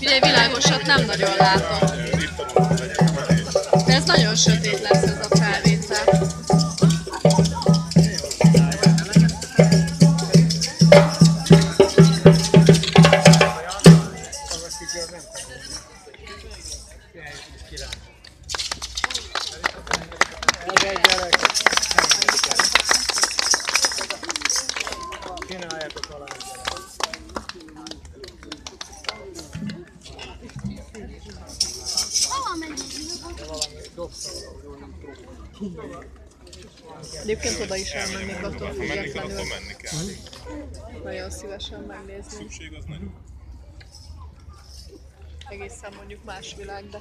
Ugye világosat nem nagyon látom. De ez nagyon sötét lesz ez a felvétel. Egyébként oda is elmennék attól Menni kell, függetlenül. akkor menni kell. Nagyon szívesen megnézni. Szükség az nagyon. Egészen mondjuk más világ, de